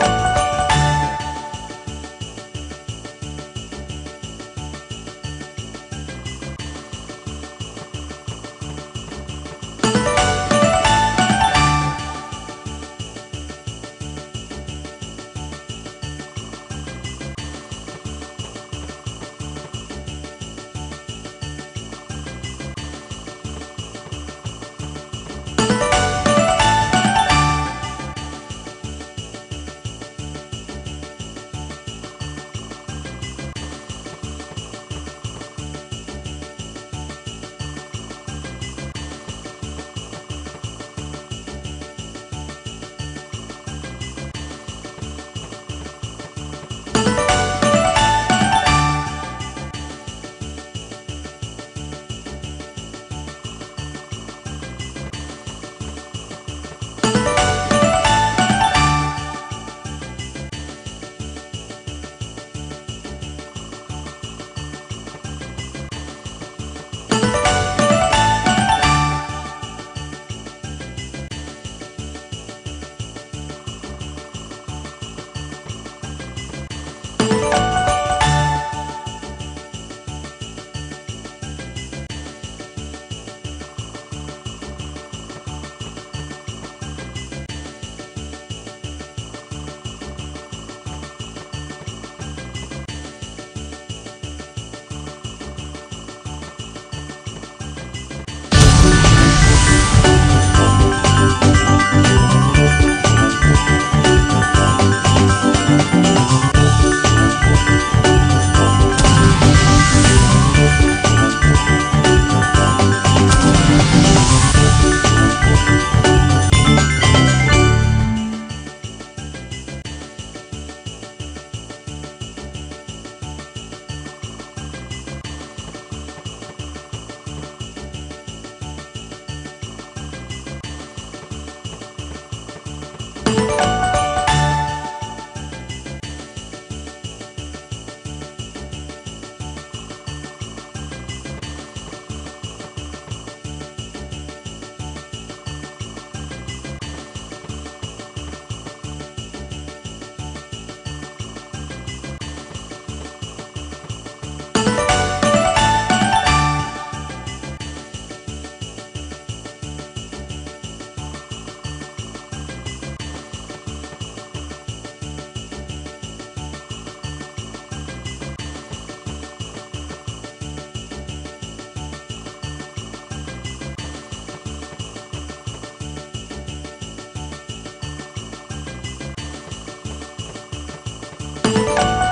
Bye. you